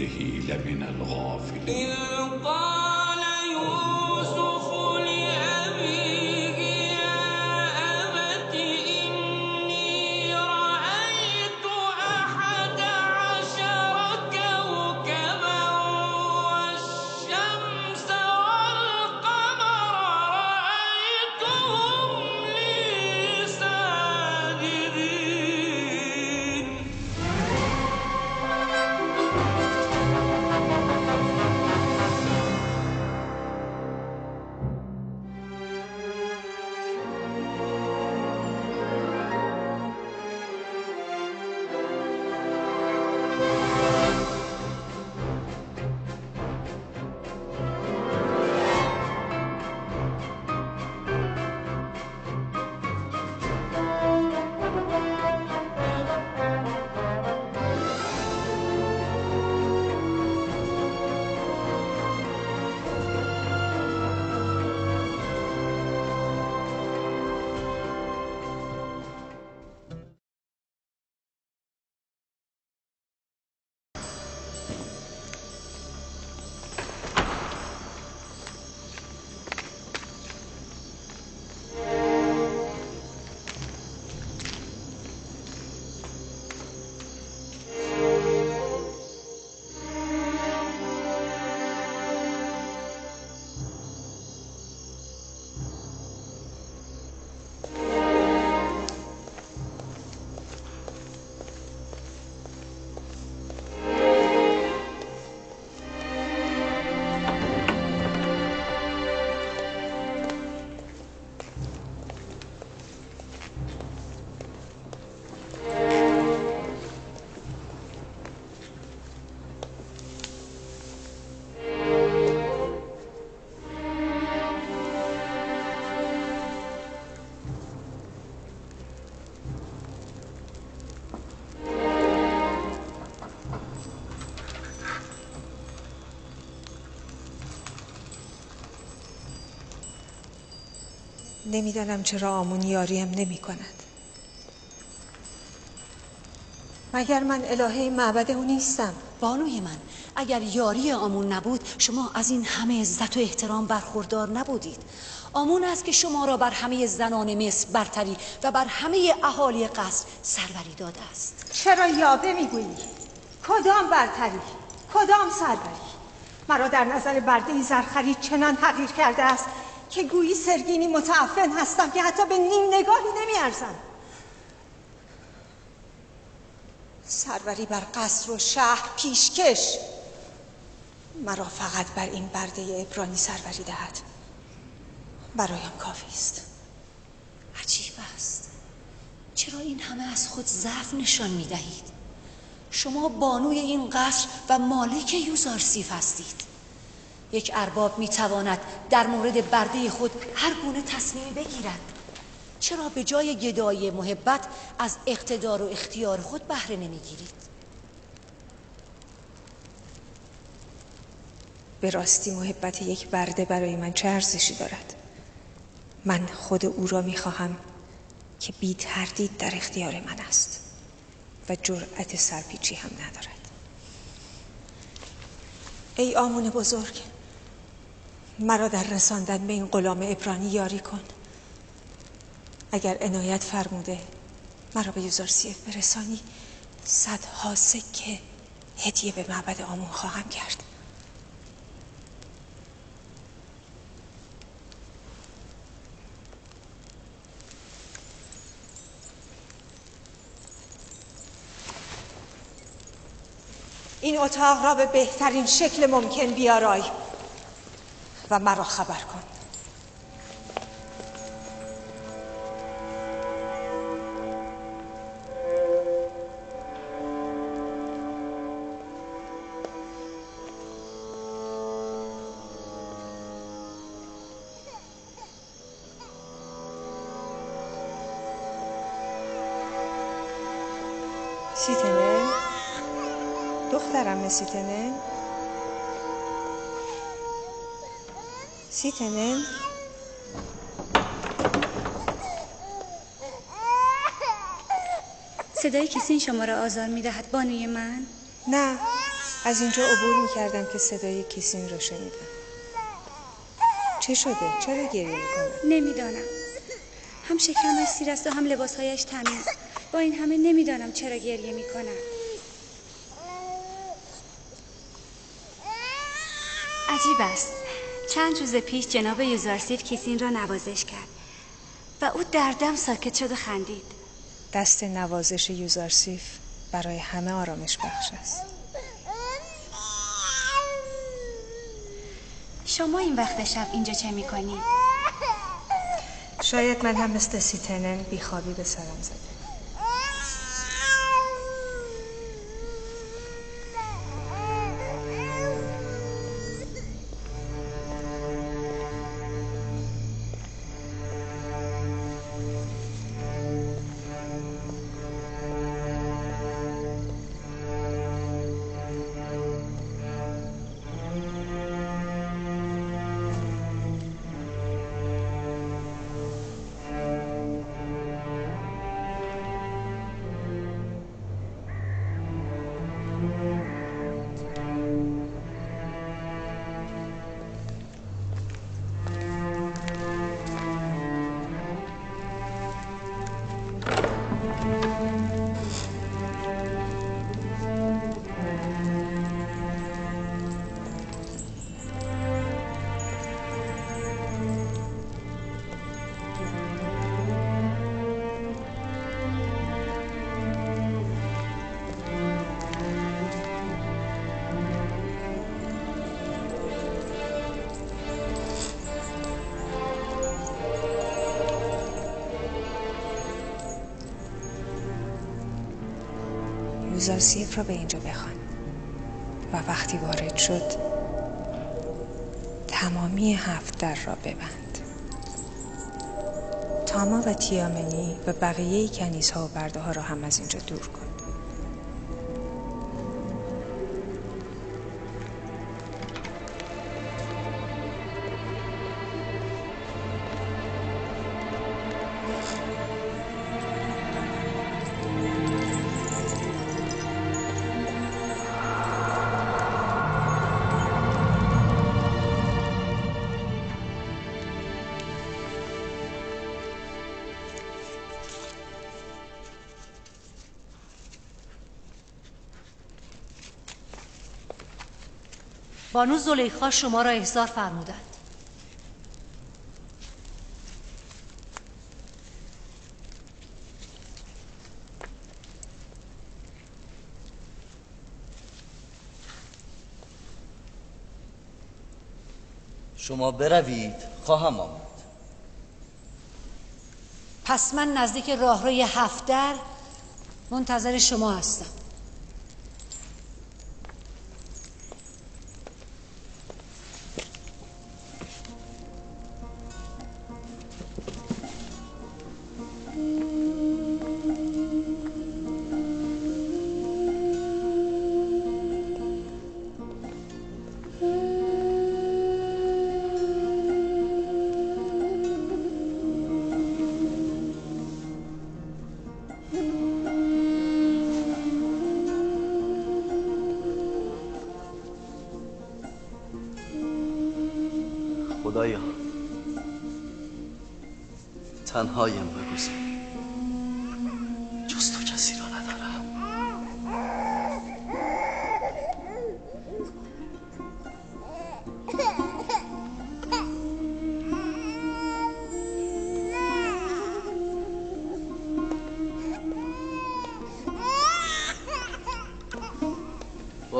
من نمی‌دانم چرا آمون یاریم نمی کند مگر من الهه معبد او نیستم؟ بانوی من اگر یاری آمون نبود شما از این همه عزت و احترام برخوردار نبودید. آمون است که شما را بر همه زنان مصر برتری و بر همه اهالی قصر سروری داده است. چرا یابه می‌گویی؟ کدام برتری؟ کدام سروری؟ مرا در نظر برده زرخری چنان تغییر کرده است که گویی سرگینی متعفن هستم که حتی به نیم نگاهی نمیارزم. سروری بر قصر و شهر پیشکش. مرا فقط بر این برده ابرانی سروری دهد. برایم کافی است. عجیب است. چرا این همه از خود ضعف نشان می دهید شما بانوی این قصر و مالک یوزارسیف هستید. یک ارباب می تواند در مورد برده خود هر گونه تصمیمی بگیرد. چرا به جای گدایی محبت از اقتدار و اختیار خود بهره نمی‌گیرید؟ به راستی محبت یک برده برای من چه ارزشی دارد؟ من خود او را می‌خواهم که بی تردید در اختیار من است و جرأت سرپیچی هم ندارد. ای آمون بزرگ مرا در رساندن به این غلام ابرانی یاری کن. اگر عنایت فرموده مرا به یوزارسیف برسانی. صدها سکه هدیه به معبد آمون خواهم کرد. این اتاق را به بهترین شکل ممکن بیارای. و مرا خبر کن. سیتنه دخترم سیتنن سیتنن صدای کسی این شما را آزار می دهد بانوی من؟ نه از اینجا عبور می کردم که صدای کسین رو شنیدم. چه شده؟ چرا گریه می‌کنه؟ نمی‌دانم. هم شکمش سیر است و هم لباسهایش تمیز. با این همه نمی‌دانم چرا گریه می کند عجیب است. چند روز پیش جناب یوزارسیف کسین را نوازش کرد و او در دم ساکت شد و خندید. دست نوازش یوزارسیف برای همه آرامش بخش است. شما این وقت شب اینجا چه می کنید؟ شاید من هم مثل سیتنن بیخوابی به سرم زده. یوزارسیف را به اینجا بخوان. و وقتی وارد شد تمامی هفت در را ببند. تاما و تیامنی و بقیه کنیز ها و برده ها را هم از اینجا دور کن. بانو زلیخا شما را احضار فرمودند. شما بروید خواهم آمد. پس من نزدیک راهروی هفتر منتظر شما هستم.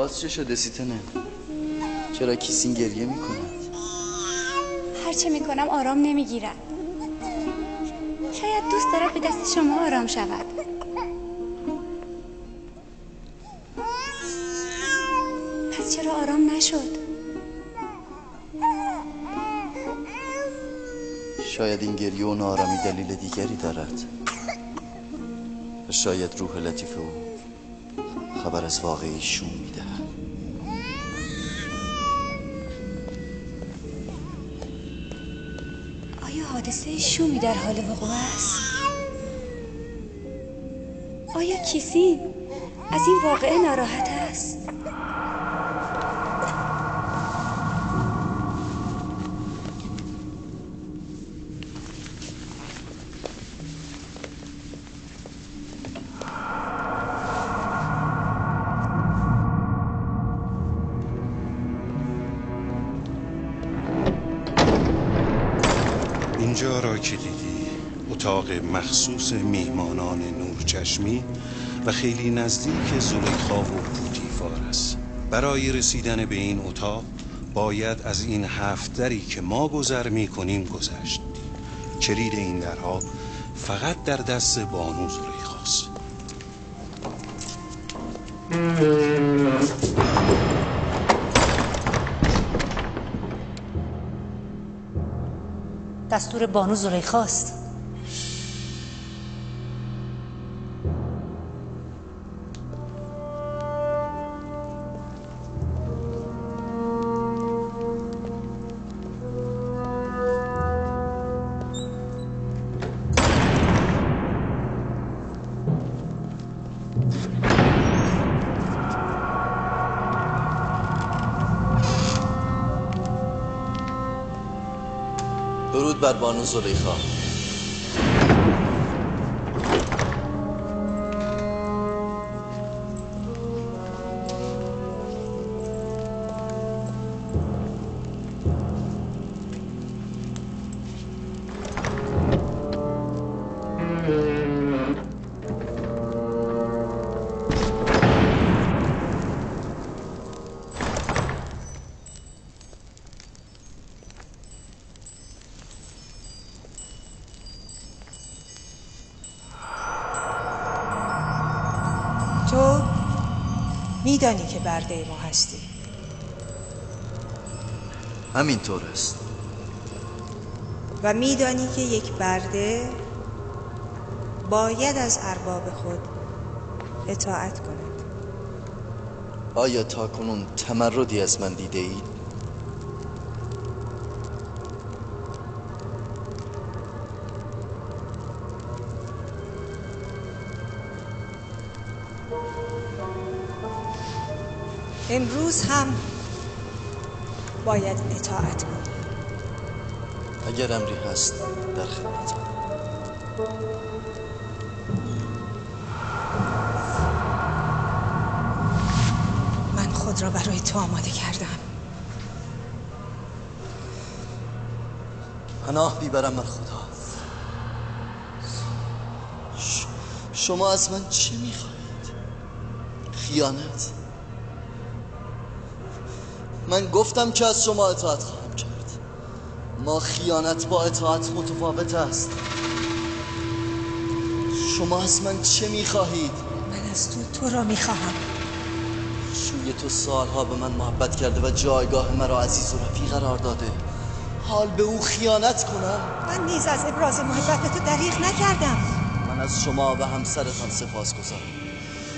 باز چه شده سیتنه چرا کیسین گریه می‌کند هرچه می کنم آرام نمی‌گیرد شاید دوست دارد به دست شما آرام شود. پس چرا آرام نشد؟ شاید این گریه و نارامی دلیل دیگری دارد. و شاید روح لطیف او خبر از واقعی شوم می‌دهد. حادثه شومی در حال وقوع است. آیا کیسین از این واقعه ناراحت مخصوص میهمانان نورچشمی و خیلی نزدیک زلیخا و پوتیفار است. برای رسیدن به این اتاق باید از این هفت دری که ما گذر می کنیم گذشت. کلید این درها فقط در دست بانو زلیخاست. دستور بانو زلیخاست. درود بر بانو زلیخا. میدانی که برده ما هستی. همینطور است. و میدانی که یک برده باید از ارباب خود اطاعت کند. آیا تا کنون تمردی از من دیده اید؟ امروز هم باید اطاعت کنی اگر امری هست در خدمتم من خود را برای تو آماده کردم. پناه بیبرم من خدا. شما از من چه می‌خواهید؟ خیانت؟ من گفتم که از شما اطاعت خواهم کرد. ما خیانت با اطاعت متفاوت است. شما از من چه می‌خواهید؟ من از تو تو را می‌خواهم. شوی تو سالها به من محبت کرده و جایگاه مرا عزیز و رفیق قرار داده. حال به او خیانت کنم؟ من نیز از ابراز محبت به تو دریغ نکردم. من از شما و همسرتان سپاس گذارم.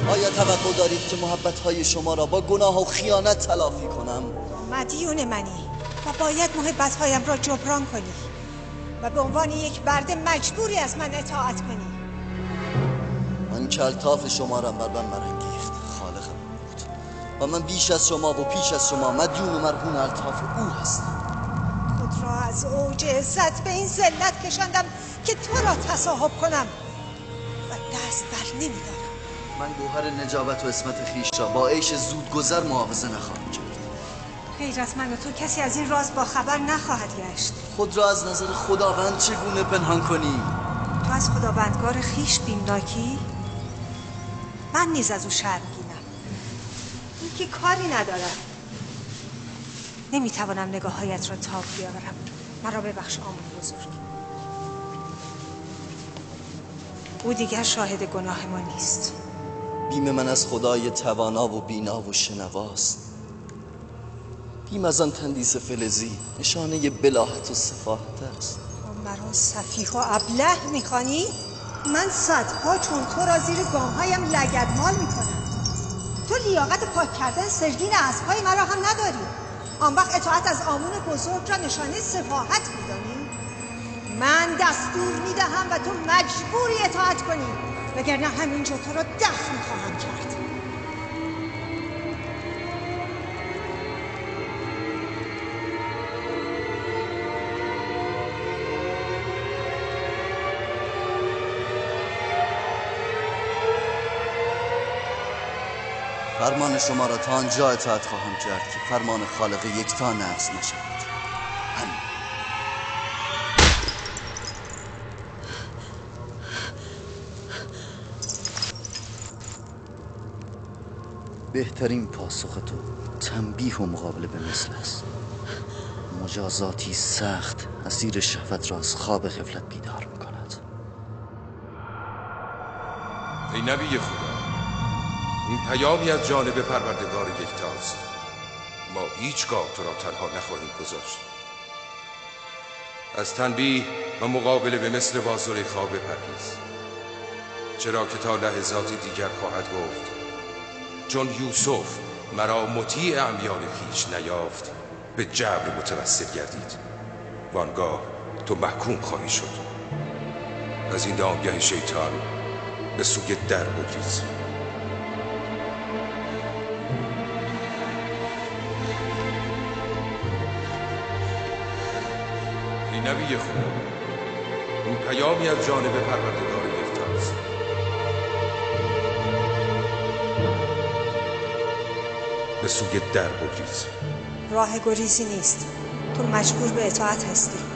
آیا توقع دارید که محبت های شما را با گناه و خیانت تلافی کنم؟ مدیون منی و باید محبت هایم را جبران کنی و به عنوان یک برده مجبوری از من اطاعت کنی. من کلتاف شما را بر من مرنگیخت خالقم بود. و من بیش از شما و پیش از شما مدیون و مرهون الطاف او هستم. خود را از اوج عزت به این ذلت کشاندم که تو را تصاحب کنم و دست بر نمیدارم. من گوهر نجابت و اسمت خیش را با عیش زودگذر معاوضه نخواهم کرد. غیر از من و تو کسی از این راز با خبر نخواهد گشت. خود را از نظر خداوند چگونه پنهان کنی؟ تو از خداوندگار خیش بیمناکی من نیز از او شرمگینم این که کاری ندارم. نمی‌توانم نگاه هایت را تاب بیاورم. مرا ببخش آمون بزرگ. او دیگر شاهد گناه ما نیست. بیم من از خدای توانا و بینا و شنواست. بیم از آن تندیس فلزی. نشانه بلاحت و صفاحت است. مرا صفیح و ابله می‌خوانی؟ من صدها چون تو را زیر گامهایم لگدمال می‌کنم. تو لیاقت پاک کردن سرگین اسبهای مرا هم نداری. آن وقت اطاعت از آمون بزرگ را نشانه صفاحت میدانی. من دستور می‌دهم و تو مجبوری اطاعت کنی وگرنه همینجا تو را دفن خواهم کرد. فرمان شما را تا آنجا اطاعت خواهم کرد که فرمان خالق یکتا نقض نشود. همین. بهترین پاسخ تو تنبیه و مقابله به مثل است. مجازاتی سخت اسیر شهوت را از خواب غفلت بیدار می‌کند. ای نبی خدا این پیامی از جانب پروردگار یکتاست. ما هیچگاه تو را تنها نخواهیم گذاشت. از تنبیه و مقابله به مثل با زلیخا بپرهیز چرا که تا لحظاتی دیگر خواهد گفت چون یوسف مرا مطیع امیال خیش نیافت به جبر متوسل گردید. وانگاه تو محکوم خواهی شد. از این دامگه شیطان به سوی در بگریز نبی خدا این پیامی از جانب پروردگار یکتاست به سوی در بگریز. راه گریزی نیست. تو مجبور به اطاعت هستی.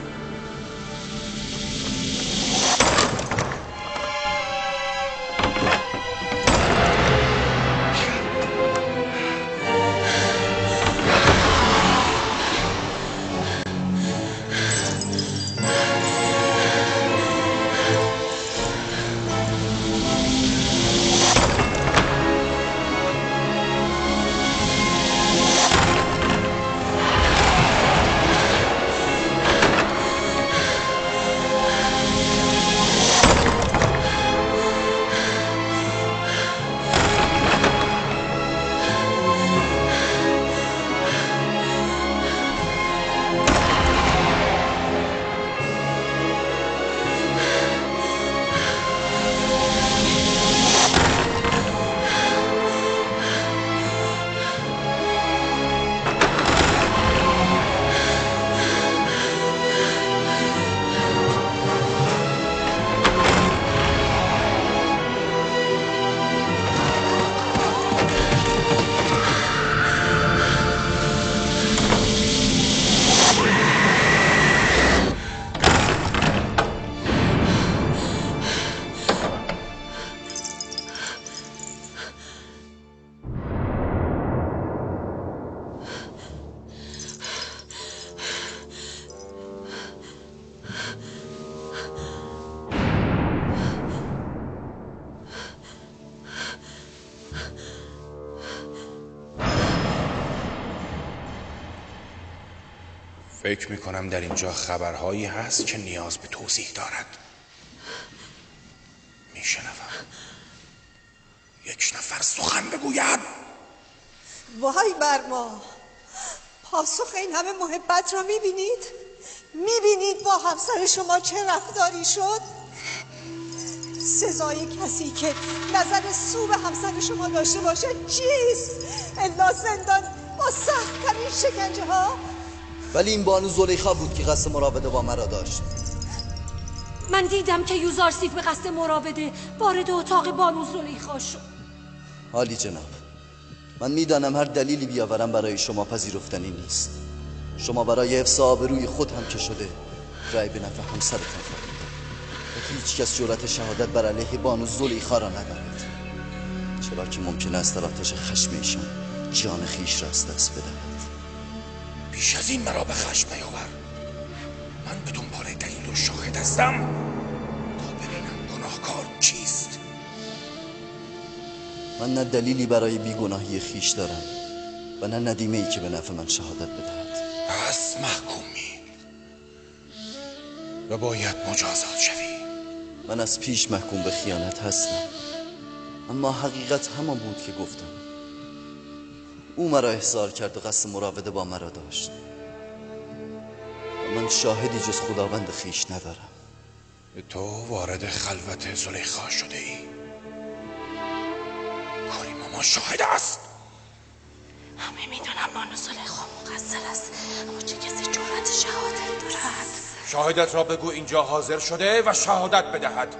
فکر می‌کنم در اینجا خبرهایی هست که نیاز به توضیح دارد. میشنوم. یک نفر سخن بگوید. وای بر ما. پاسخ این همه محبت را می‌بینید؟ می‌بینید با همسر شما چه رفتاری شد؟ سزای کسی که نظر سو به همسر شما داشته باشه چیست؟ الا زندان با سختترین شکنجه ها ولی این بانو زلیخا بود که قصد مراوده با مرا داشت. من دیدم که یوزارسیف به قصد مراوده وارد اتاق بانو زلیخا شد. حالی جناب. من می‌دانم هر دلیلی بیاورم برای شما پذیرفتنی نیست. شما برای حفظ آبروی خود هم که شده رأی به نفع همسرتان خواهید و هیچ کس جرأت شهادت بر علیه بانو زلیخا را ندارد. چرا که ممکن است در آتش خشم ایشان جان خیش را از دست بدهد. بیش از این مرا به خشم نیاور. من به دنبال دلیل و شاهد هستم. تا ببینم گناهکار چیست؟ من نه دلیلی برای بیگناهی خیش دارم و نه ندیمه ای که به نفع من شهادت بدهد. پس محکومی. و باید مجازات شوی. من از پیش محکوم به خیانت هستم. اما حقیقت همان بود که گفتم. او مرا احضار کرد و قصد مراوده با مرا داشت. و من شاهدی جز خداوند خیش ندارم. تو وارد خلوت زلیخا شده ای. کاری ماما شاهد است. همه می‌دونم بانو زلیخا مقصر است اما چه کسی جرأت شهادت دارد؟ شاهدت را بگو اینجا حاضر شده و شهادت بدهد.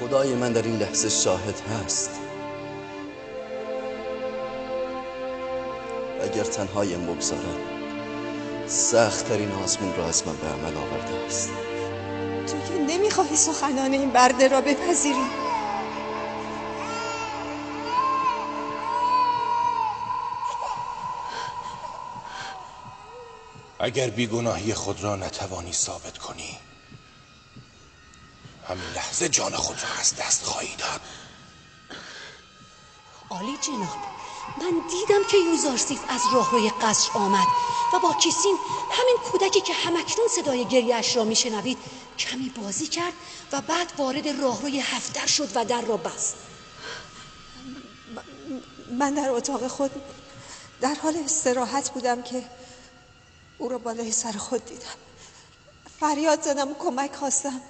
خدای من در این لحظه شاهد هست. اگر تنهایم بگذارد سختترین آزمون را از من به عمل آورده است. تو که نمی‌خواهی سخنان این برده را بپذیری. اگر بیگناهی خود را نتوانی ثابت کنی همین لحظه جان خود را از دست خواهی داد. عالی جناب. من دیدم که یوزارسیف از راهروی قصر آمد و با کیسین همین کودکی که همکنون صدای گریهش را میشنوید کمی بازی کرد و بعد وارد راهروی هفتر شد و در را بست. من در اتاق خود در حال استراحت بودم که او را بالای سر خود دیدم. فریاد زدم و کمک خواستم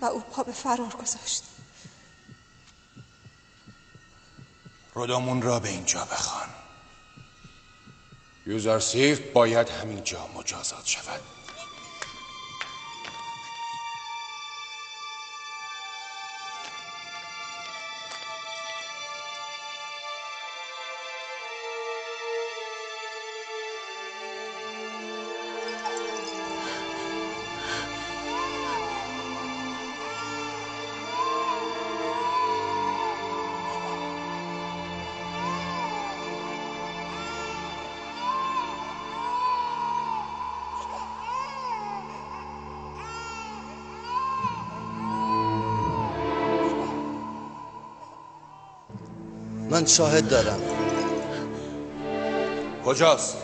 و او پا به فرار گذاشت. رودامون را به اینجا بخوان. یوزارسیف باید همینجا مجازات شود. من شاهد دارم. کجاست؟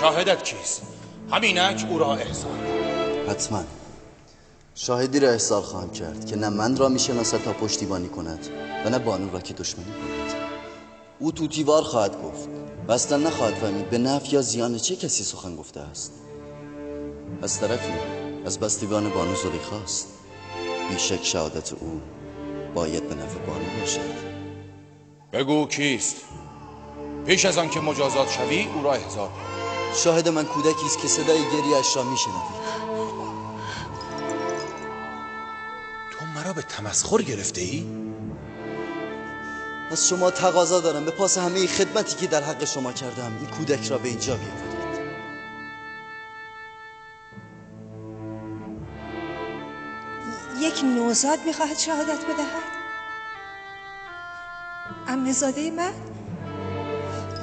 شاهدت کیست؟ همینک او را احضار. حتما. شاهدی را احضار خواهم کرد که نه من را می‌شناسد تا پشتیبانی کند و نه بانو را که دشمنی کند. او توتیوار خواهد گفت. و اصلا نخواهد فهمید به نفع یا زیان چه کسی سخن گفته است. از طرفی از بستگان بانو زلیخاست بیشک شهادت او باید به نفع بانو باشد. بگو کیست؟ پیش از آن که مجازات شوی او را احضار کن. شاهد من کودکی است که صدای گریهاش را میشنوید تو مرا به تمسخر گرفته ای؟ از شما تقاضا دارم. به پاس همه خدمتی که در حق شما کردم این کودک را به اینجا بیاورید. یک نوزاد می‌خواهد شهادت بدهد؟ امنزاده من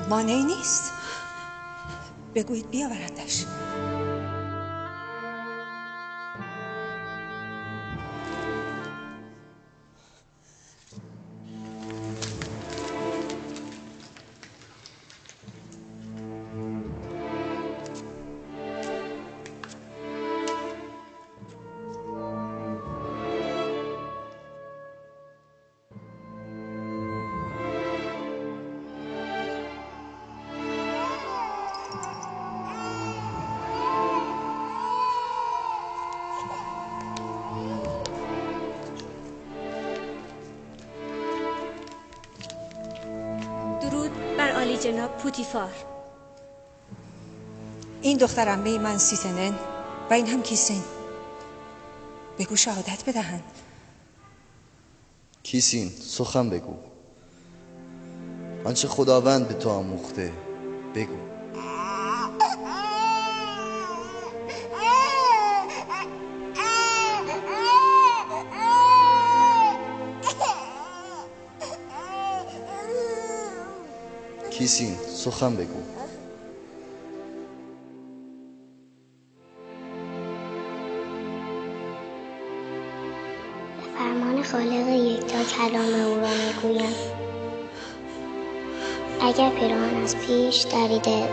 مانعی نیست. بگویید بیاورندش. جناب پوتیفار. این دختر عمه من سیتنن و این هم کیسین. بگو شهادت بدهند کیسین سخن بگو. آنچه خداوند به تو آموخته؟ بگو. کیسین سخن بگو. فرمان خالق یکتا کلام او را می‌گویم. اگر پیراهن از پیش دریده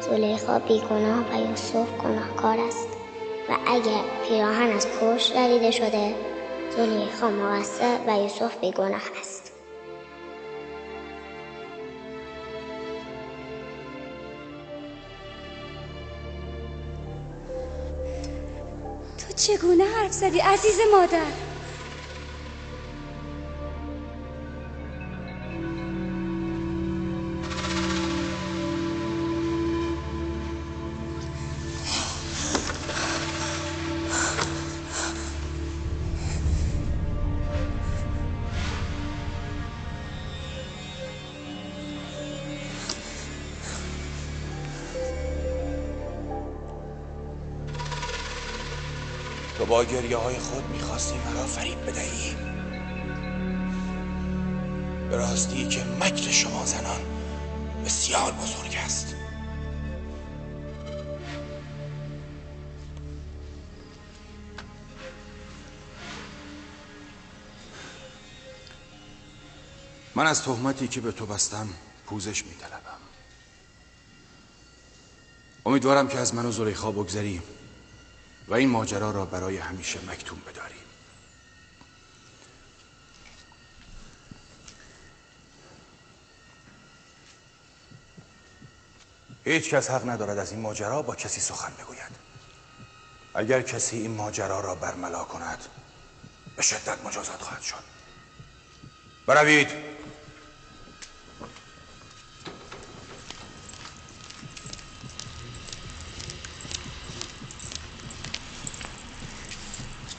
زلیخا بیگناه و یوسف گناهکار است و اگر پیراهن از پشت دریده شده زلیخا مقصر و یوسف بیگناه چگونه حرف زدی عزیز مادر؟ با گریه های خود می‌خواستی مرا فریب بدهی به راستی که مکر شما زنان بسیار بزرگ است. من از تهمتی که به تو بستم پوزش میطلبم. امیدوارم که از من و زلیخا بگذری و این ماجرا را برای همیشه مکتوم بداری هیچ کس حق ندارد از این ماجرا با کسی سخن بگوید. اگر کسی این ماجرا را برملا کند به شدت مجازات خواهد شد. بروید.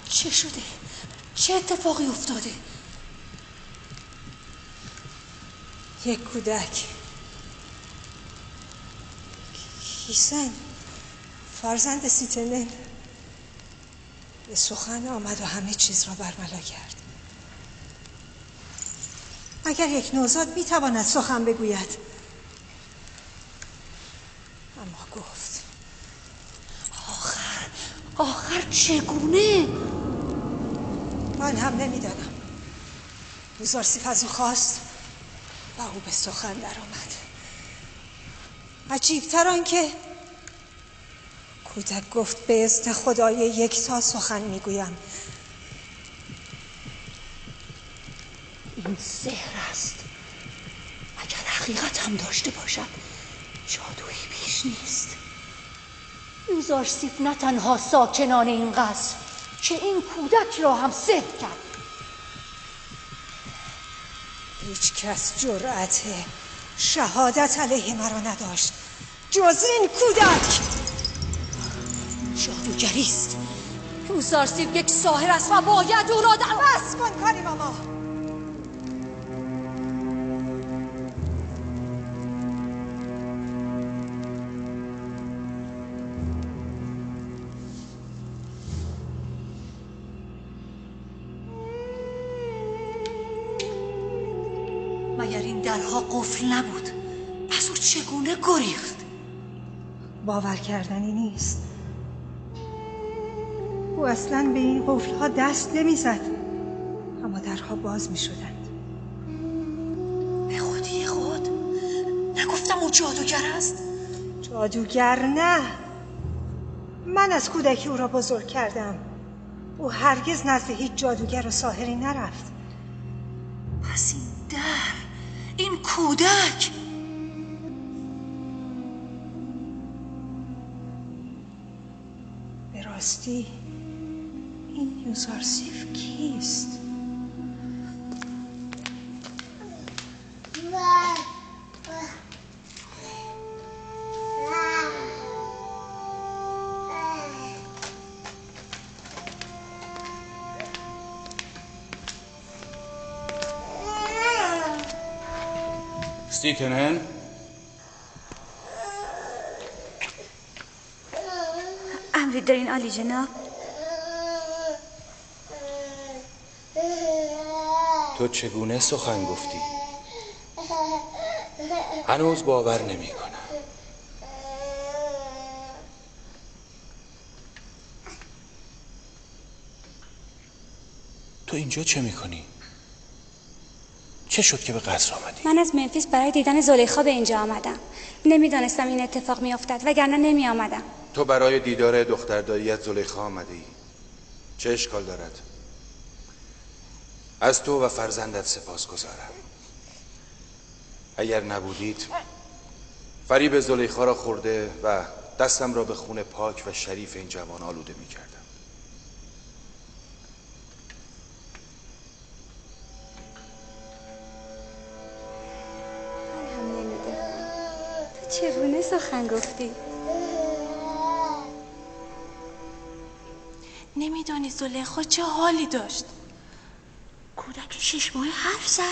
چه شده؟ چه اتفاقی افتاده؟ یک کودک. کیسن؟ فرزند سیتنن به سخن آمد و همه چیز را برملا کرد. اگر یک نوزاد می‌تواند سخن بگوید. اما گفت آخر چگونه؟ من هم نمی‌دانم. بوزارسیف از او خواست و او به سخن درآمد. عجیبتر آنکه کودک گفت به ازن خدای یکتا سخن می‌گویم. این سحر است. اگر حقیقت هم داشته باشد جادویی بیش نیست. یوزارسیف نه تنها ساکنان این قصر که این کودک را هم سحر کرد. هیچ کس جرأت شهادت علیه مرا نداشت. جز این کودک! جادوگری است. یوزارسیف یک ساحر است و باید او را در بس کن کاری ماما. قفل نبود. پس او چگونه گریخت؟ باور کردنی نیست. او اصلا به این قفلها دست نمی‌زد. اما درها باز می شدند به خودی خود؟ نگفتم او جادوگر است؟ جادوگر نه. من از کودکی او را بزرگ کردم. او هرگز نزد هیچ جادوگر و ساحری نرفت. پس این در این کودک به راستی این یوزارسیف کیست؟ ستیتنن امری دارین عالی جناب تو چگونه سخن گفتی؟ هنوز باور نمی کنم تو اینجا چه می‌کنی؟ چه شد که به قصر آمدی؟ من از منفیس برای دیدن زلیخا به اینجا آمدم. نمی‌دانستم این اتفاق میافتد وگرنه نمی آمدم تو برای دیدار دختر داییت زلیخا آمده ای چه اشکال دارد؟ از تو و فرزندت سپاس گذارم. اگر نبودید فریب زلیخا را خورده و دستم را به خون پاک و شریف این جوان آلوده می کردم چگونه سخن گفتی؟ نمیدانی زلیخا چه حالی داشت؟ کودک شش ماه حرف زد.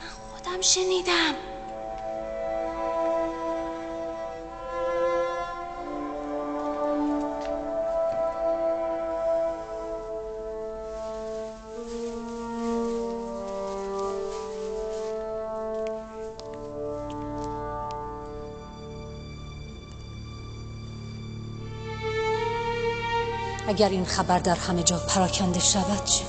من خودم شنیدم. اگر این خبر در همه جا پراکنده شود چه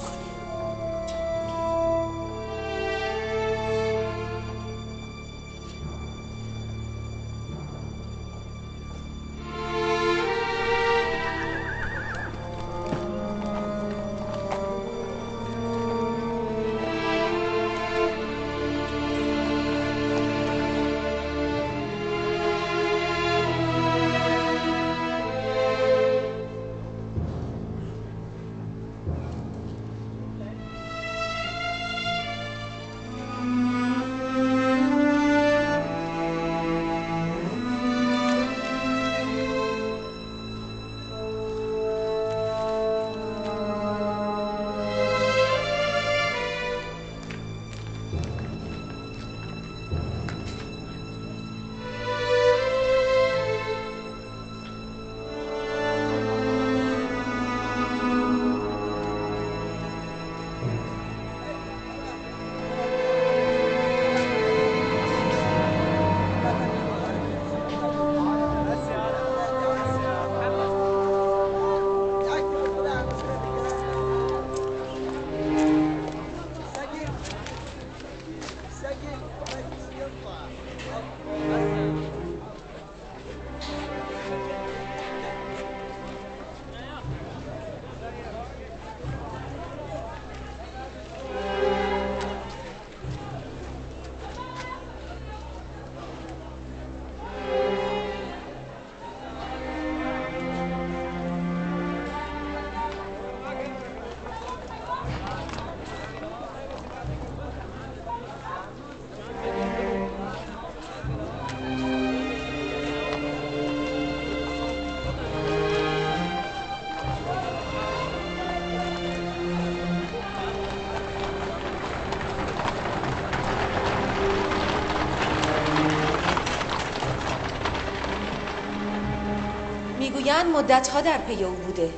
می‌گویند مدتها در پی او بوده.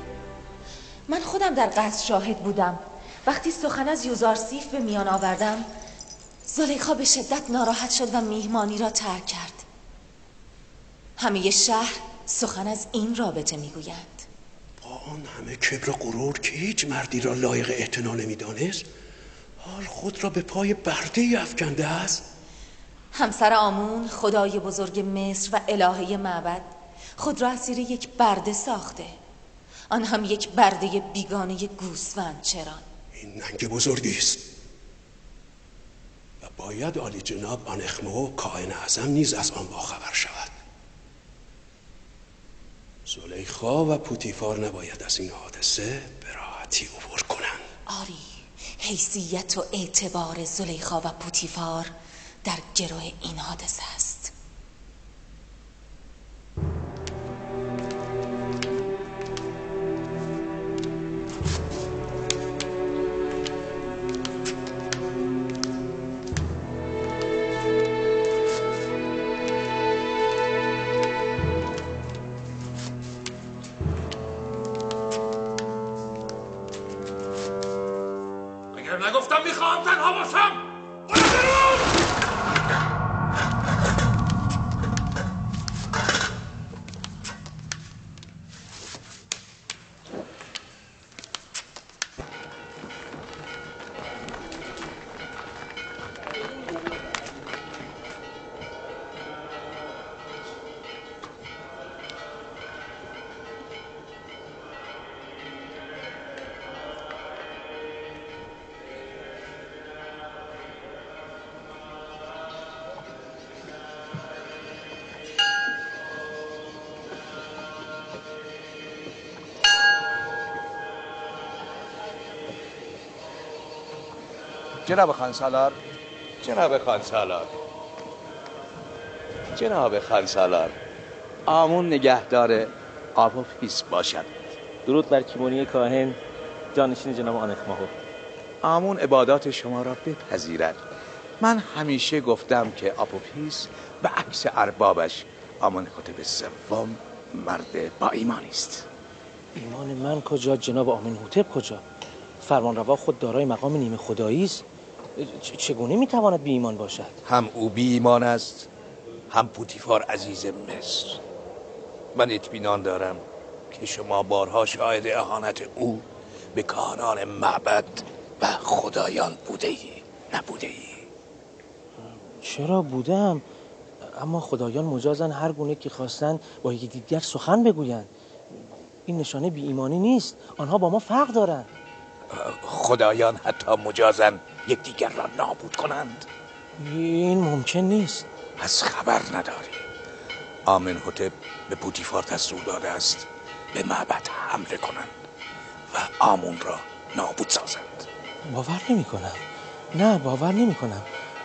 من خودم در قصد شاهد بودم. وقتی سخن از یوزارسیف به میان آوردم زلیخا به شدت ناراحت شد و میهمانی را ترک کرد. همه شهر سخن از این رابطه می‌گویند. با آن همه کبر و غرور که هیچ مردی را لایق اعتنا نمی‌دانست حال خود را به پای برده افکنده است. همسر آمون خدای بزرگ مصر و الهه معبد خود را اسیر یک برده ساخته. آن هم یک برده بیگانه گوسفند چران. این ننگ بزرگی است. و باید عالی جناب آنخمه و کائن اعظم نیز از آن باخبر شود. زلیخا و پوتیفار نباید از این حادثه به راحتی عبور کنند. آری حیثیت و اعتبار زلیخا و پوتیفار در گروه این حادثه است. جناب خانسالار جناب خانسالار جناب خانسالار آمون نگهدار آپوپیس باشد. درود بر کیمونی کاهن. جانشین جناب آنخماهو آمون عبادات شما را بپذیرد. من همیشه گفتم که آپوپیس به عکس اربابش آمنهوتپ سوم مرد با ایمانی است. ایمان من کجا؟ جناب آمنهوتپ کجا؟ فرمانروا خود دارای مقام نیمه خدایی است. چگونه می‌تواند بی ایمان باشد؟ هم او بی ایمان است هم پوتیفار عزیز مصر. من اطمینان دارم که شما بارها شاهد اهانت او به کانان معبد و خدایان بوده ای نبوده ای چرا بودم؟ اما خدایان مجازن هر گونه که خواستن با یکی دیگر سخن بگویند. این نشانه بی ایمانی نیست. آنها با ما فرق دارند. خدایان حتی مجازن یکدیگر را نابود کنند. این ممکن نیست. از خبر نداری آمن حتب به پوتیفار دستور داده است. به معبد حمله کنند و آمون را نابود سازند. باور نمی کنم. نه باور نمی کنم.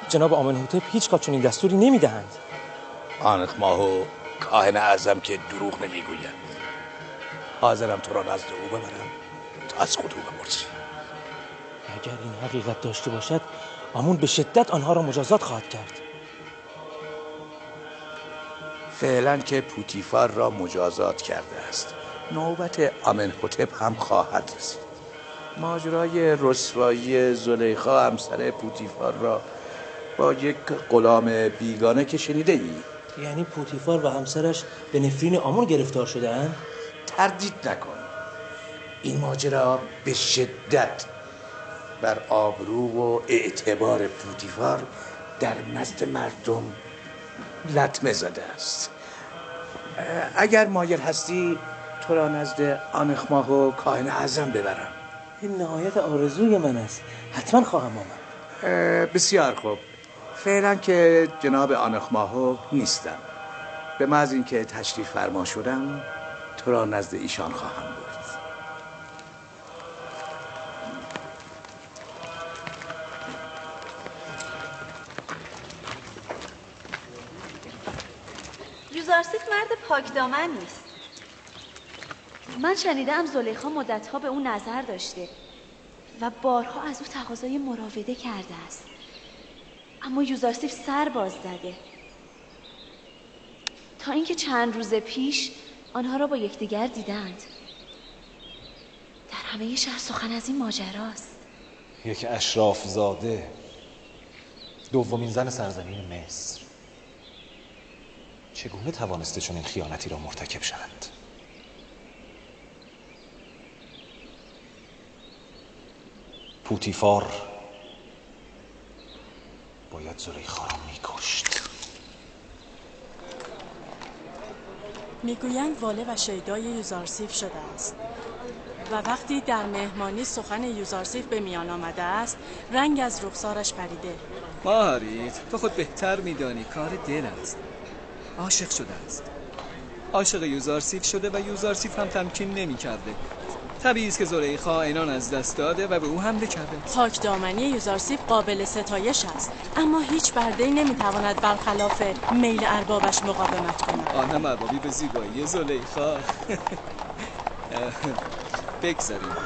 جناب آمن حتب هیچگاه چنین دستوری نمی دهند. آنخ ماهو کاهن اعظم که دروغ نمی‌گوید حاضرم تو را نزد او ببرم. تا از خود او بپرسی. اگر این حقیقت داشته باشد آمون به شدت آنها را مجازات خواهد کرد. فعلا که پوتیفار را مجازات کرده است. نوبت آمن حتب هم خواهد رسید. ماجرای رسوایی زلیخا همسر پوتیفار را با یک غلام بیگانه که شنیده ای یعنی پوتیفار و همسرش به نفرین آمون گرفتار شده اند؟ تردید نکن. این ماجرا به شدت بر آبرو و اعتبار پوتیفار در نزد مردم لطمه زده است. اگر مایل هستی تو را نزد آنخماه و کاهن اعظم ببرم. این نهایت آرزوی من است. حتما خواهم آمد. بسیار خوب. فعلا که جناب آنخماهو نیستم. به محض اینکه تشریف فرما شدم تو را نزد ایشان خواهم. برد یوزارسیف مرد پاک دامن نیست. من شنیدم زلیخا مدتها به اون نظر داشته و بارها از او تقاضای مراوده کرده است. اما یوزارسیف سر باز زده. تا اینکه چند روز پیش آنها را با یکدیگر دیدند. در همه شهر سخن از این ماجراست. یک اشراف زاده دومین زن سرزمین مصر. چگونه توانسته چون این خیانتی را مرتکب شوند؟ پوتیفار باید زلیخا را میکشت. می‌گویند واله و شیدای یوزارسیف شده است. و وقتی در مهمانی سخن یوزارسیف به میان آمده است رنگ از رخسارش پریده. ماهارید تو خود بهتر میدانی کار دل است. عاشق شده است. عاشق یوزارسیف شده و یوزارسیف هم تمکین نمی کرده طبیعی است که زلیخا اینان از دست داده و به او حمله کرده پاک دامنی یوزارسیف قابل ستایش است. اما هیچ برده نمی‌تواند برخلاف میل اربابش مقاومت کند. آن هم اربابی به زیبایی زلیخا بگذاریم.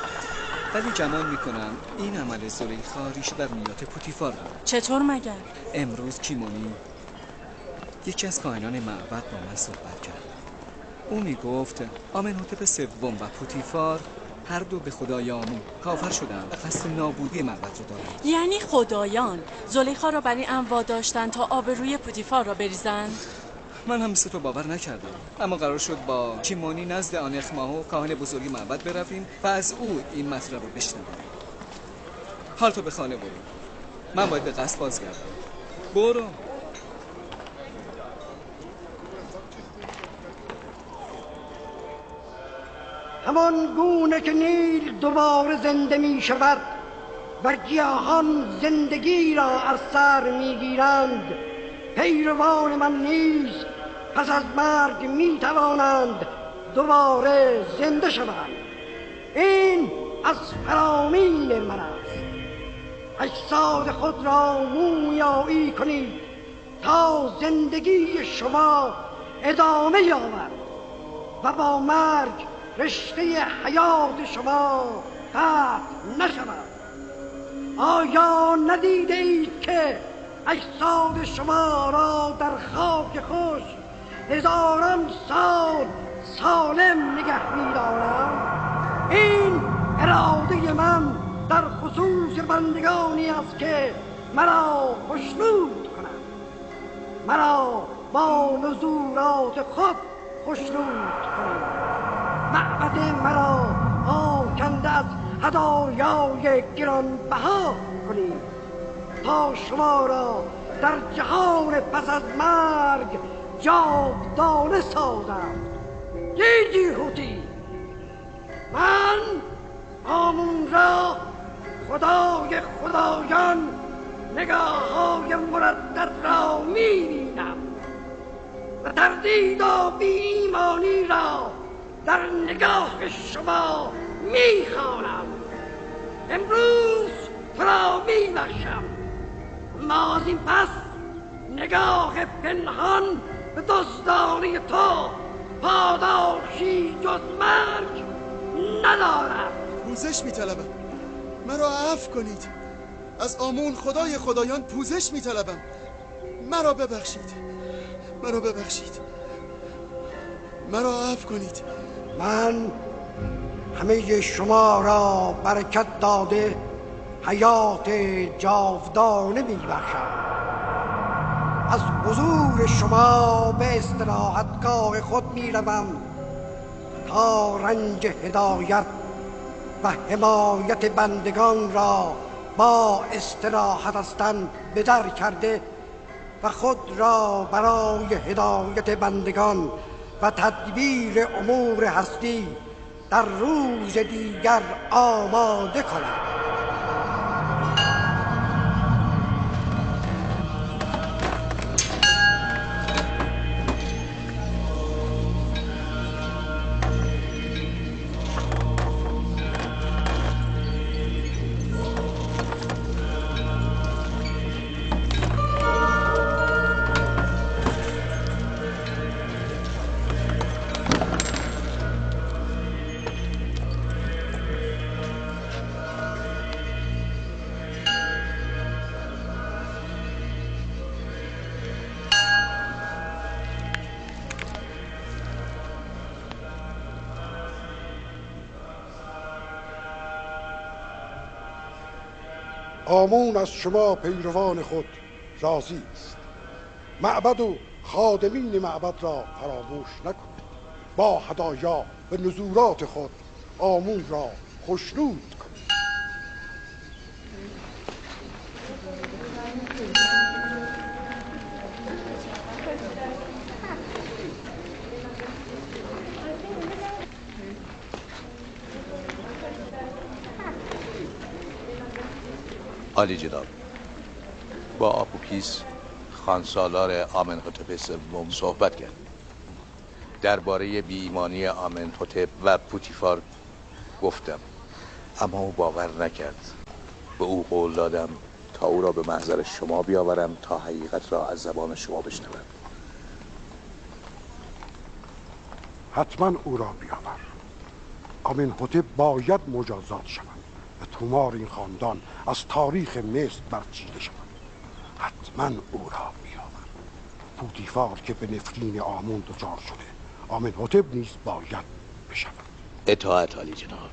ولی گمان می‌کنم این عمل زلیخا ریشه در نیات پوتیفار دارد چطور مگر؟ امروز کیمونی یکی از کاهنان معبد با من صحبت کرد. او می‌گفت آمنهوتپ سوم و پوتیفار هر دو به خدای آمون کافر شدند و قصد نابودی معبد رو دارند. یعنی خدایان زلیخا را بر آن وا داشتن تا آبروی پوتیفار را بریزند من هم مثل تو باور نکردم اما قرار شد با کیمونی نزد آنخماهو کاهن بزرگ معبد برویم و از او این مطلب رو بشنویم. حال تو به خانه برو. من باید به قصد بازگردم. برو. همان گونه که نیل دوباره زنده می شود و گیاهان زندگی را از سر می گیرند. پیروان من نیز پس از مرگ می توانند دوباره زنده شوند. این از فرامین من است. اجساد خود را مومیایی کنید تا زندگی شما ادامه یابد و با مرگ رشته حیات شما قطع نشود. آیا ندیده اید که اجساد شما را در خاک خوش هزاران سال سالم نگه میدارم؟ این اراده من در خصوص بندگانی است که مرا خشنود کنند مرا با نزورات خود خشنود کنند معبد مرا آکنده از هدایای گرانبها کنید. تا شما را در جهان پس از مرگ جاودانه سازم. دیدی هوتی من آمون را خدای خدایان نگاه های مردد را می‌بینم. و تردید و بی ایمانی را در نگاه شما می‌خوانم. امروز تو را میبخشم. اما از این پس نگاه پنهان به دزدانی تو پاداشی جز مرگ ندارم. پوزش میطلبم. مرا عفو کنید. از آمون خدای خدایان پوزش میطلبم. مرا ببخشید. مرا ببخشید. مرا عفو کنید. من همه شما را برکت داده حیات جاودانه میبخشم. از حضور شما به استراحتگاه خود می‌روم تا رنج هدایت و حمایت بندگان را با استراحت هستن به در کرده و خود را برای هدایت بندگان و تدبیر امور هستی در روز دیگر آماده کنم. آمون از شما پیروان خود راضی است. معبد و خادمین معبد را فراموش نکنید. با هدایا و نزورات خود آمون را خشنود عالی جناب. با آپوپیس خانسالار آمنهوتپ سوم صحبت کرد. درباره بی‌ایمانی آمنهوتپ و پوتیفار گفتم اما او باور نکرد. به او قول دادم تا او را به محضر شما بیاورم تا حقیقت را از زبان شما بشنود حتما او را بیاور. آمنحتپ باید مجازات شود. و تومار این خاندان از تاریخ مصر برچیده شود. حتما او را بیاور پوتیفار که به نفرین آمون دچار شده آمن حتب نیز باید بشود. اطاعت عالی جناب.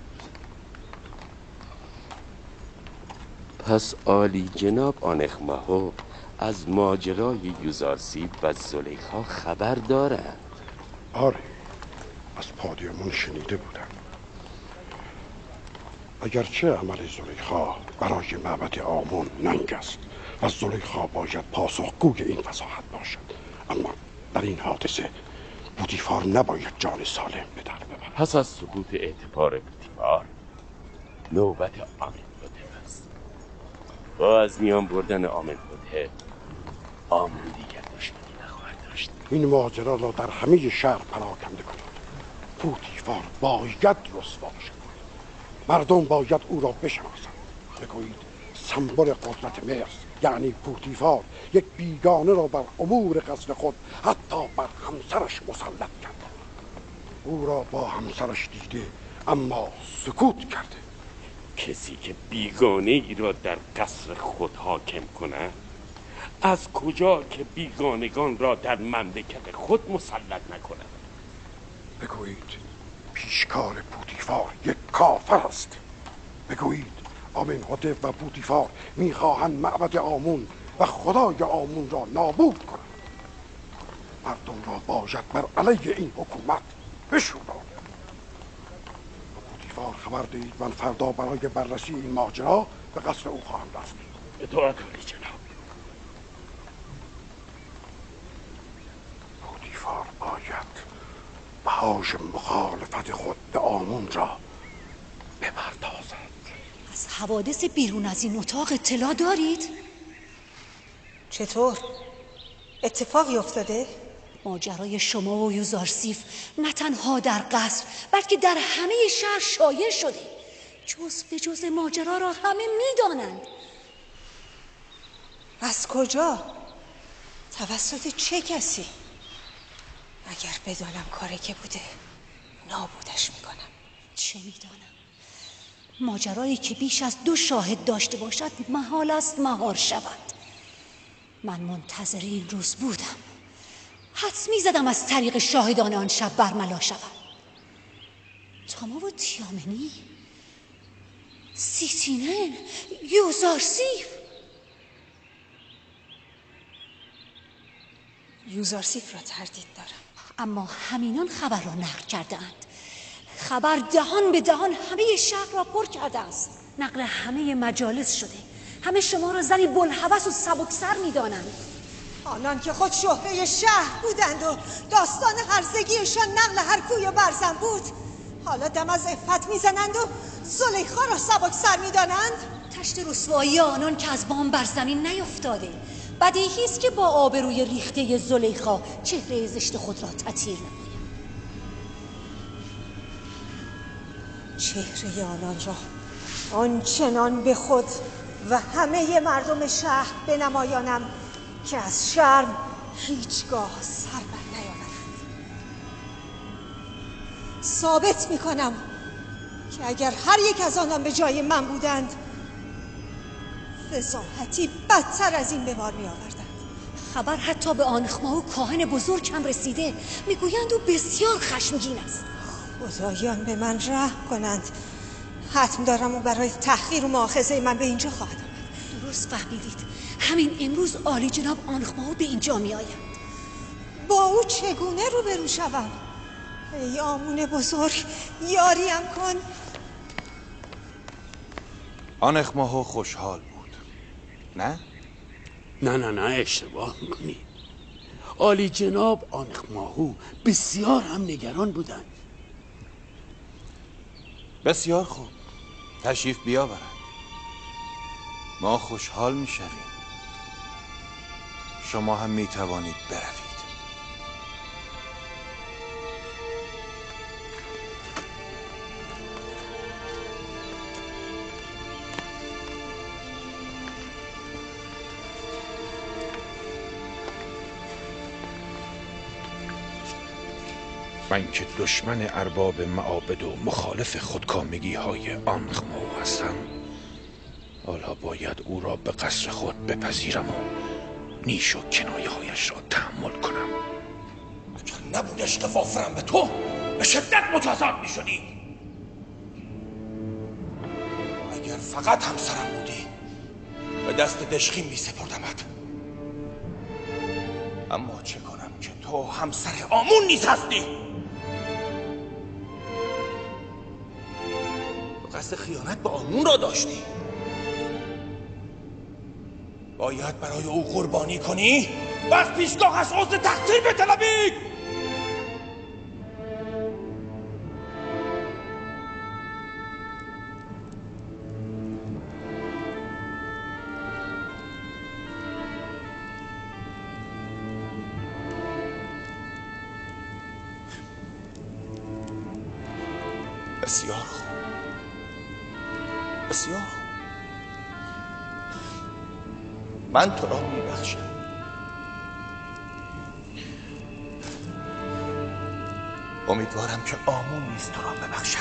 پس عالی جناب آنخماهو از ماجرای یوزارسیب و زلیخا خبر دارند آره از پادیمون شنیده بودم. اگرچه عمل زلیخا برای معبد آمون ننگ است و زلیخا باید پاسخگوی این فضاحت باشد. اما در این حادثه بودیفار نباید جان سالم به در ببرد. پس از سقوط اعتبار بودیفار نوبت آمن است. با از میان بردن آمن هوته آمون دیگر دشمنی نخواهد داشت. این ماجرا را در همه شهر پراکنده کنید. بودیفار باید رسوا شد مردم باید او را بشناسند. بگویید سمبل قدرت مصر یعنی پوتیفار یک بیگانه را بر امور قصد خود حتی بر همسرش مسلط کرد او را با همسرش دیده اما سکوت کرده. کسی که بیگانه ای را در قصر خود حاکم کند از کجا که بیگانگان را در مملکت خود مسلط نکند؟ بگویید پیشکار پوتیفار یک کافر است. بگویید آمین و پوتیفار می‌خواهند معبد آمون و خدای آمون را نابود کنند. مردم را باید بر علیه این حکومت بشورانند پوتیفار خبر دهید من فردا برای بررسی این ماجرا به قصر او خواهم رفت. اطاعت عالی جناب پوتیفار باید بهاش مخالفت خود به آمون را بپردازد از حوادث بیرون از این اتاق اطلاع دارید؟ چطور؟ اتفاقی افتاده؟ ماجرای شما و یوزارسیف نه تنها در قصر بلکه در همه شهر شایع شده جز به جز ماجرا را همه می‌دانند از کجا؟ توسط چه کسی؟ اگر بدانم کاری که بوده نابودش می‌کنم. چه می‌دانم؟ ماجرایی که بیش از دو شاهد داشته باشد محال است مهار شود. من منتظر این روز بودم. حدس می‌زدم از طریق شاهدان آن شب برملا شود تاما و تیامنی سیسینن یوزارسیف یوزارسیف را تردید دارم. اما همینان خبر را نقل کرده اند خبر دهان به دهان همه شهر را پر کرده است. نقل همه مجالس شده. همه شما را زنی بلحوث و سبکسر می‌دانند. آنان که خود شهره شهر بودند و داستان هرزگیشان نقل هر کوی و برزن بود حالا دم از افت می‌زنند و زلیخا را سبکسر می‌دانند؟ تشت رسوایی آنان که از بام بر زمین نیفتاده. بدیهی است که با آبروی ریخته زلیخا چهره زشت خود را تطیر نماید چهره آنان را آنچنان به خود و همه مردم شهر بنمایانم که از شرم هیچگاه سر بر نیاورند. ثابت می‌کنم که اگر هر یک از آنان به جای من بودند فضاحتی بدتر از این به بار می آوردند خبر حتی به آنخما و کاهن بزرگ هم رسیده. می‌گویند او بسیار خشمگین است. خدایان به من رحم کنند. حتم دارم و برای تحقیر و مؤاخذه من به اینجا خواهد آمد. درست فهمیدید. همین امروز عالی جناب آنخما به اینجا می آید با او چگونه روبرو شوم؟ ای آمون بزرگ یاریم کن. آنخماهو خوشحال. نه؟ نه نه نه اشتباه می‌کنی. عالی جناب آنخماهو بسیار هم نگران بودند بسیار خوب. تشریف بیاورند. ما خوشحال می‌شویم. شما هم می‌توانید بروید. من که دشمن ارباب معابد و مخالف خودکامگی های آنخمو هستم حالا باید او را به قصر خود بپذیرم و نیش و کنایه هایش را تحمل کنم. اگر نبود اشتفافرم به تو؟ به شدت مجازات می شدی اگر فقط همسرم بودی به دست دشخیم می سپردمت اما چه کنم که تو همسر آمون نیز هستی؟ قصد خیانت به آمون را داشتی. باید برای او قربانی کنی؟ و از پیشگاهش عذر تقصیر بطلبی من تو را میبخشم. امیدوارم که آمون نیز تو را ببخشد.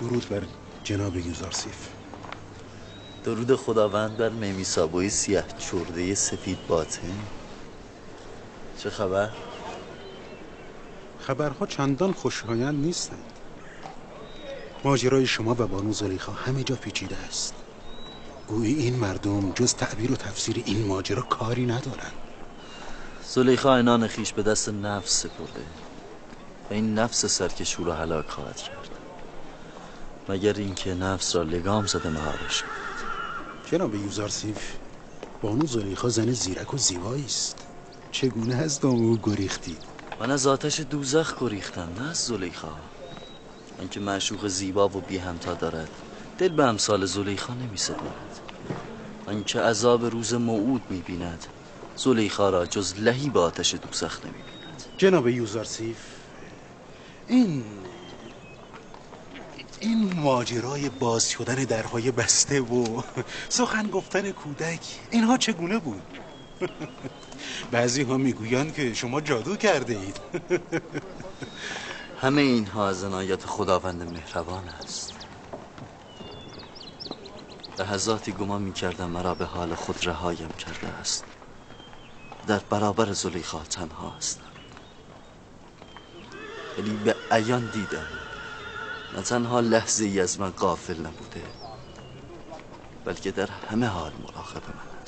درود بر جناب یوزارسیف درود خداوند بر میمیسابوی سیاه چرده سفید باطن. چه خبر؟ خبرها چندان خوشایند نیستند. ماجرای شما و بانو زلیخا همه جا پیچیده است. گویی این مردم جز تعبیر و تفسیر این ماجرا کاری ندارند. زلیخا اینان خیش به دست نفس سپرده و این نفس سرکش او را هلاک خواهد کرد. مگر اینکه نفس را لگام زده مهار شد جناب یوزارسیف بانو زلیخا زن زیرک و زیبایی است. چگونه از دام او گریختید؟ من از آتش دوزخ گریختم نه از زلیخا. من که معشوق زیبا و بی همتا دارد دل به امثال زلیخا نمی سپارد من که عذاب روز موعود می بیند زلیخا را جز لهی به آتش دوزخ نمی بیند جناب یوزارسیف این این ماجرای باز شدن درهای بسته و سخن گفتن کودک اینها چگونه بود؟ بعضی ها می‌گویند که شما جادو کرده اید. همه اینها از عنایت خداوند مهربان است. لحظاتی گمان می‌کردم مرا به حال خود رهایم کرده است. در برابر زلیخا تنها هستم. ولی به عیان دیدم. نه تنها لحظه ای از من قافل نبوده بلکه در همه حال مراقب من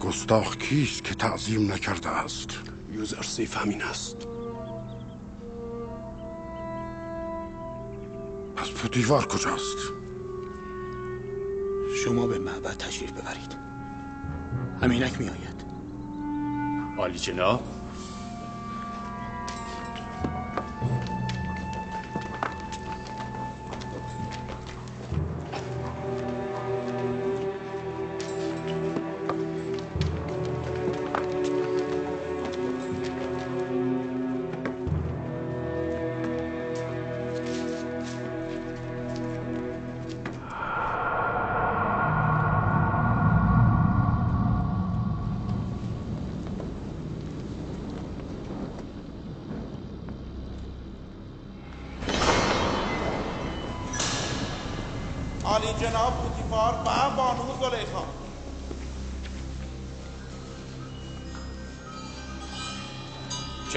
گستاخ کیست که تعظیم نکرده است؟ یوزرسیف همین است. پس پوتیوار کجاست؟ شما به معبد تشریف ببرید. همینک می آید عالی جناب.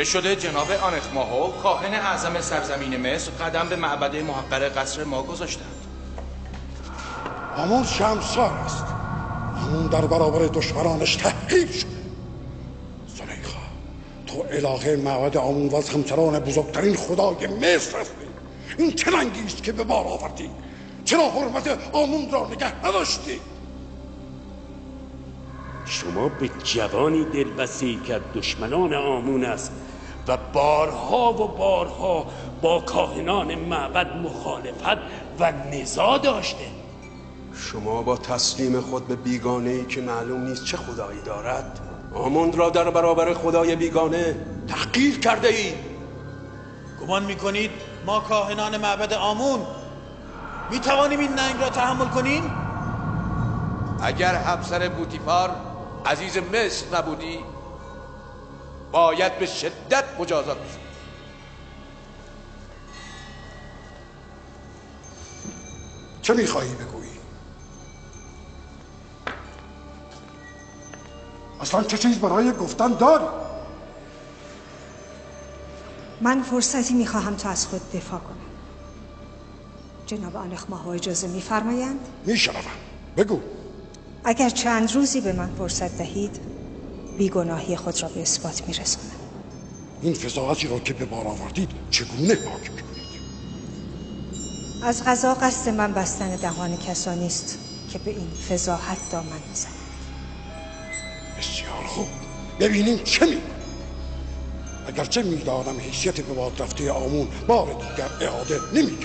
چه شده جناب آنخماهو کاهن اعظم سرزمین مصر قدم به معبد محقر قصر ما گذاشتند. آمون شمسار است. آمون در برابر دشمنانش تحقیر شده زلیخا تو الهه معبد آمون و از همسران بزرگترین خدای مصر هستی. این چه رنگی است که به بار آوردی؟ چرا حرمت آمون را نگه نداشتی؟ شما به جوانی دل بسیج که دشمنان آمون است و بارها و بارها با کاهنان معبد مخالفت و نزا داشته شما با تسلیم خود به بیگانه ای که معلوم نیست چه خدایی دارد آموند را در برابر خدای بیگانه تحقیر کرده ای گمان می‌کنید ما کاهنان معبد آمون می‌توانیم این ننگ را تحمل کنیم؟ اگر همسر بوتیفار عزیز مصر نبودی باید به شدت مجازات بشی چه می‌خواهی بگویی؟ اصلا چه چیز برای گفتن داری؟ من فرصتی می‌خواهم تا از خود دفاع کنم جناب آنخ ماهو اجازه میفرمایند؟ میشنوم بگو اگر چند روزی به من فرصت دهید بیگناهی خود را به اثبات میرسانم این فضاحتی را که به بار آوردید چگونه پاک می‌کنید؟ از غذا قصد من بستن دهان کسانی است که به این فضاحت دامن می‌زنند. بسیار خوب. ببینیم چه می اگرچه می‌دانم حیثیت به باد رفته آمون بار دیگر اعاده نمی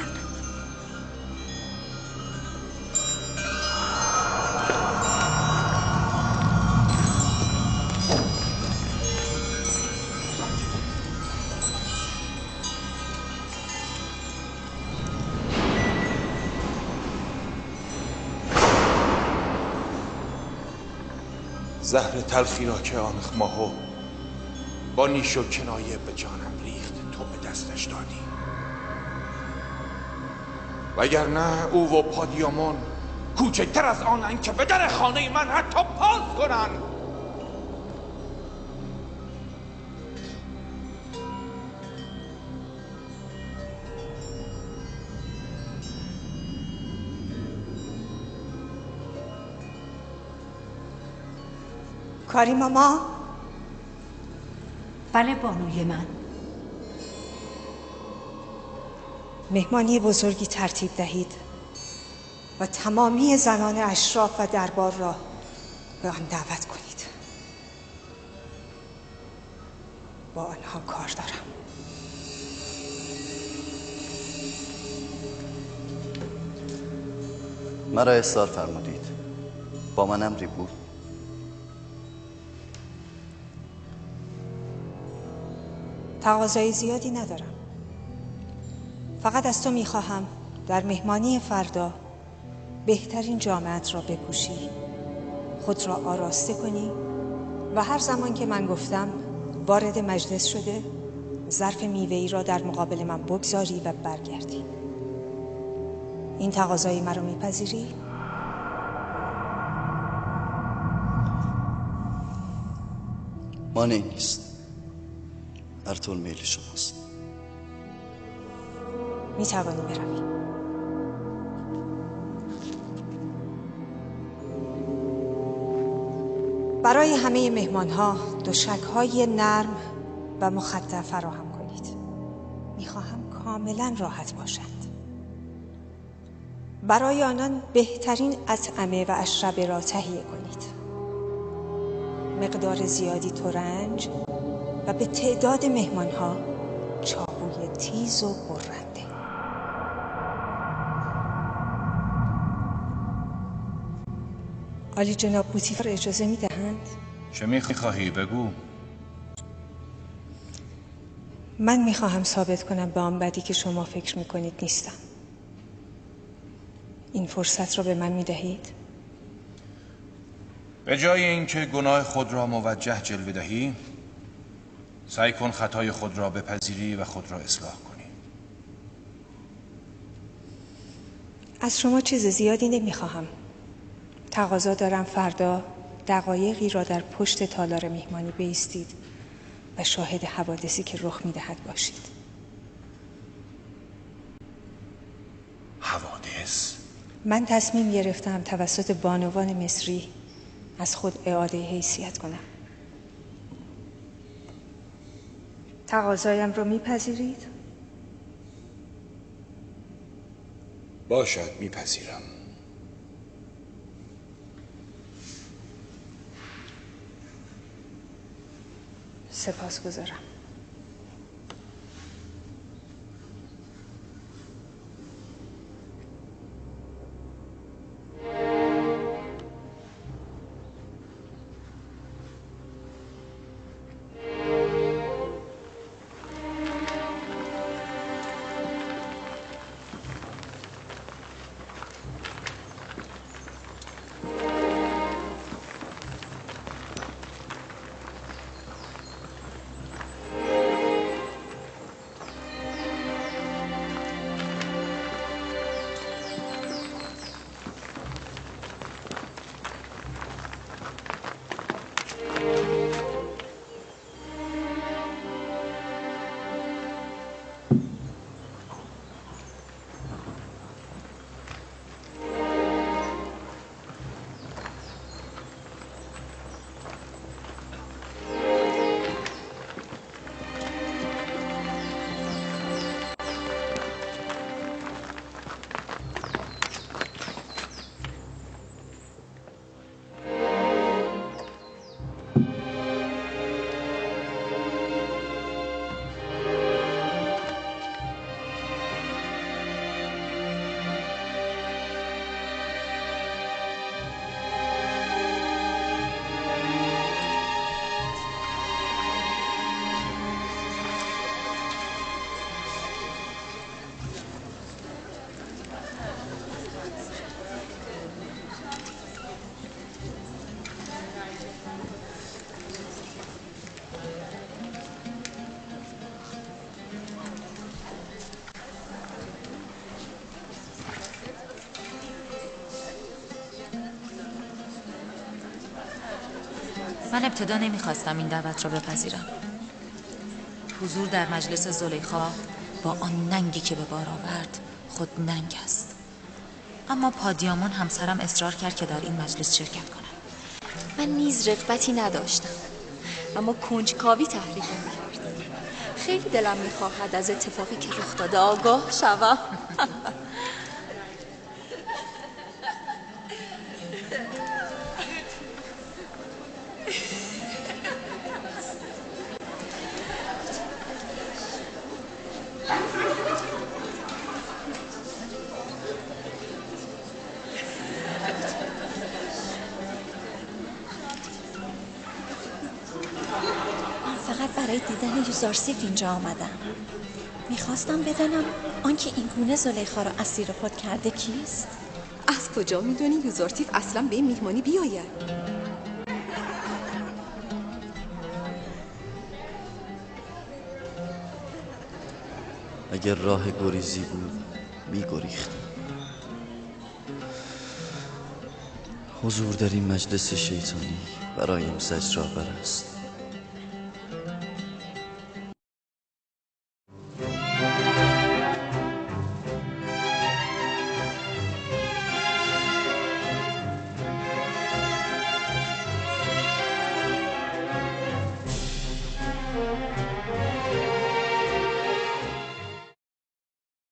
زهر تلخی را که آنخ ماهو با نیش و کنایه به جانم ریخت تو به دستش دادی. وگرنه او و پادیامون کوچکتر از آنند که به در خانه من حتی پاس کنند. کاری ماما؟ بله بانوی من. مهمانی بزرگی ترتیب دهید و تمامی زنان اشراف و دربار را به آن دعوت کنید. با آنها کار دارم. مرا احضار فرمودید. با من امری بود؟ تقاضای زیادی ندارم. فقط از تو می‌خواهم در مهمانی فردا بهترین جامعت را بپوشی خود را آراسته کنی و هر زمان که من گفتم وارد مجلس شده ظرف میوهی را در مقابل من بگذاری و برگردی. این تقاضای مرا میپذیری؟ مانعی نیست. هر طور میل شماست. می توانی بروی برای همه مهمان ها دوشک های نرم و مخدر فراهم کنید. می‌خواهم کاملا راحت باشند. برای آنان بهترین اطعمه و اشربه را تهیه کنید. مقدار زیادی ترنج و به تعداد مهمان ها چاقوی تیز و برنده عالی جناب بوتیفر اجازه می دهند؟ چه می‌خواهی بگو من می‌خواهم ثابت کنم به آن بدی که شما فکر می‌کنید نیستم این فرصت را به من می‌دهید؟ به جای اینکه گناه خود را موجه جلوه دهی سعی کن خطای خود را بپذیری و خود را اصلاح کنی. از شما چیز زیادی نمی‌خواهم. تقاضا دارم فردا دقایقی را در پشت تالار میهمانی بیستید و شاهد حوادثی که رخ می‌دهد باشید. حوادث؟ من تصمیم گرفتم توسط بانوان مصری از خود اعاده حیثیت کنم. تقاضایم رو میپذیرید؟ باشد میپذیرم سپاس گذارم من ابتدا نمی‌خواستم این دعوت را بپذیرم. حضور در مجلس زلیخا با آن ننگی که به بار آورد خود ننگ است. اما پادیامون همسرم اصرار کرد که در این مجلس شرکت کنم. من نیز رغبتی نداشتم اما کنجکاوی تحریکم کرد خیلی دلم می‌خواهد از اتفاقی که رخ داده آگاه شوم. یوزارسیف اینجا آمدم. می‌خواستم بدانم آنکه این گونه زلیخا را اسیر خود کرده کیست؟ از کجا می‌دونی یوزارسیف اصلا به این میهمانی بیاید؟ اگر راه گریزی بود می گریختم حضور در این مجلس شیطانی برایم زجرآور است.